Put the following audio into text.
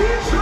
Get your